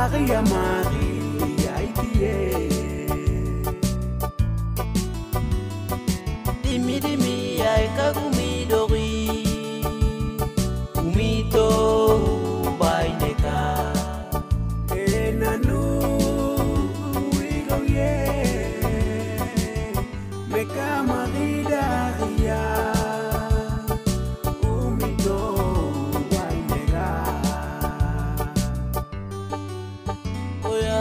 Maria, Maria, yeah. Dimi, dimi, I can't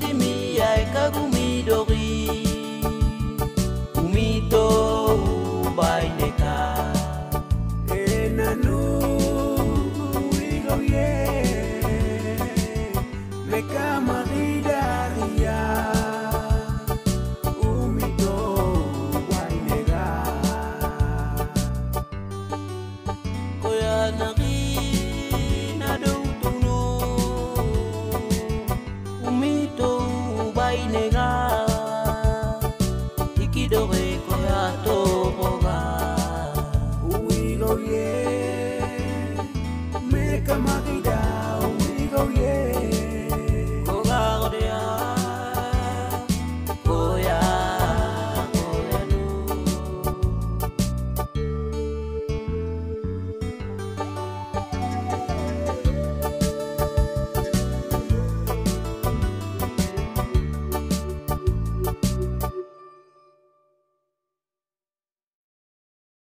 Di mi ai kagumi dori nơi